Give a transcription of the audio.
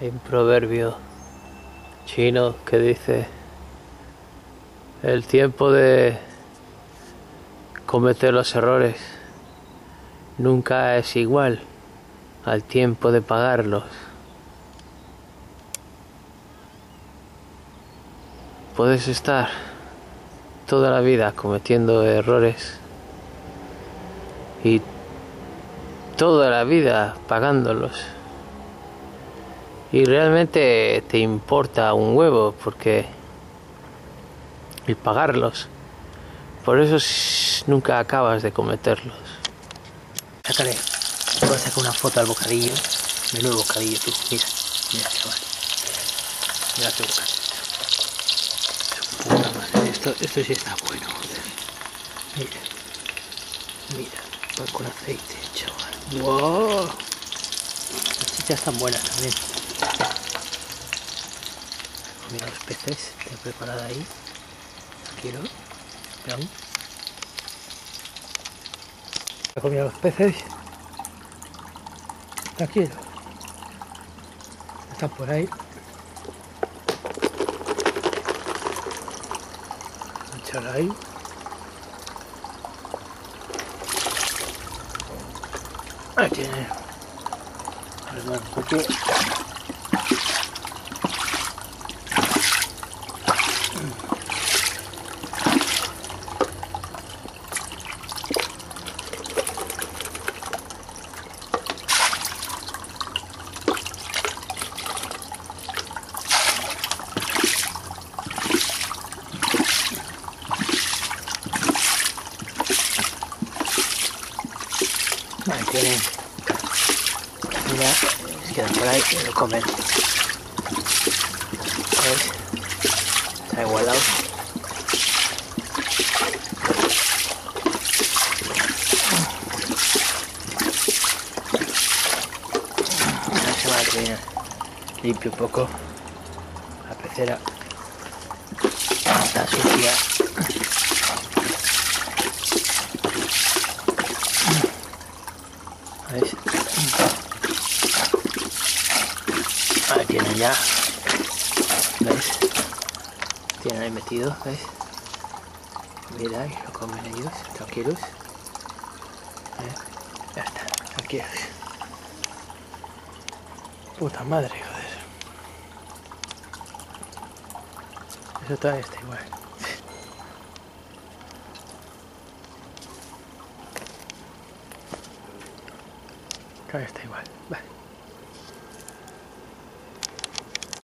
Hay un proverbio chino que dice el tiempo de cometer los errores nunca es igual al tiempo de pagarlos. Puedes estar toda la vida cometiendo errores y toda la vida pagándolos y realmente te importa un huevo porque el pagarlos. Por eso nunca acabas de cometerlos. Sácale voy a sacar una foto al bocadillo menudo bocadillo tú mira mira chaval mira qué bocadillo. Puta madre esto, esto sí está bueno mira mira con aceite chaval. Wow las chichas están buenas también Mira los peces que he preparado ahí. Tranquilo. Vean. He comido los peces. Tranquilo. Están por ahí. Echar ahí. Ahí tiene. Arreglar un. Tienen. Mira, se quedan por ahí y lo comen. ¿Ves? Está igualado. La semana que viene limpio un poco la pecera. Está sucia. ¿Veis? Ahí tienen ya. ¿Veis? Tienen ahí metido, ¿veis? Mira, y lo comen ellos, tranquilos. ¿Eh? Ya está, tranquilos. Puta madre, joder. Eso todavía está igual. Todavía está igual. Vale.